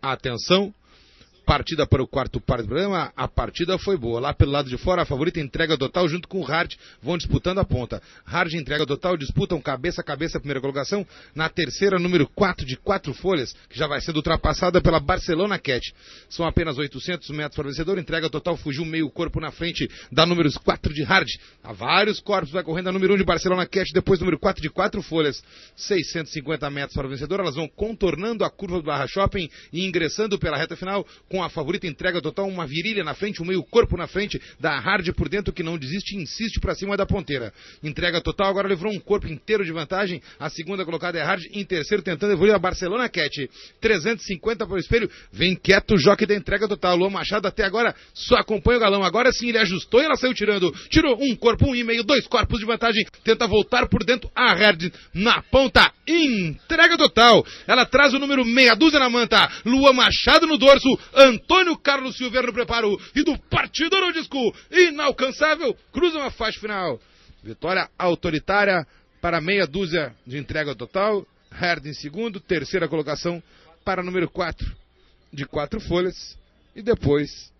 Atenção, partida para o quarto programa, a partida foi boa. Lá pelo lado de fora, a favorita entrega total junto com o Hard, vão disputando a ponta. Hard entrega total, disputam cabeça a cabeça a primeira colocação. Na terceira, número 4 de quatro folhas, que já vai sendo ultrapassada pela Barcelona Cat. São apenas 800 metros para o vencedor, entrega total, fugiu meio corpo na frente da números 4 de Hard. Há vários corpos, vai correndo a número 1 de Barcelona Cat, depois número 4 de quatro folhas. 650 metros para o vencedor, elas vão contornando a curva do Barra Shopping e ingressando pela reta final com com a favorita entrega total, uma virilha na frente, um meio corpo na frente, da Hard por dentro que não desiste e insiste para cima da ponteira. Entrega total, agora levou um corpo inteiro de vantagem, a segunda colocada é Hard, em terceiro tentando evoluir a Barcelona Cat. 350 para o espelho, vem quieto o joque da entrega total. Luan Machado até agora só acompanha o galão, agora sim ele ajustou e ela saiu tirando. Tirou um corpo, um e meio, dois corpos de vantagem, tenta voltar por dentro, a Hard na ponta, entrega total. Ela traz o número meia dúzia na manta, Luan Machado no dorso, Antônio Carlos Silveira no preparo e do Partido no disco inalcançável cruzam a faixa final. Vitória autoritária para meia dúzia de entrega total. Herd em segundo, terceira colocação para número 4 de quatro folhas. E depois,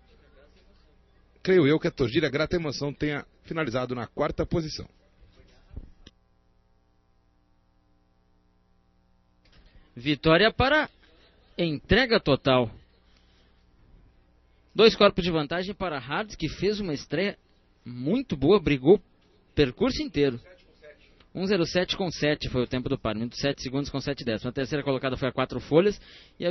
creio eu que a Torgira Grata Emoção tenha finalizado na quarta posição. Vitória para entrega total. Dois corpos de vantagem para Hards, que fez uma estreia muito boa, brigou percurso inteiro. 1,07 com 7 foi o tempo do par, 7 segundos com 7 décimos. A terceira colocada foi a 4 folhas e a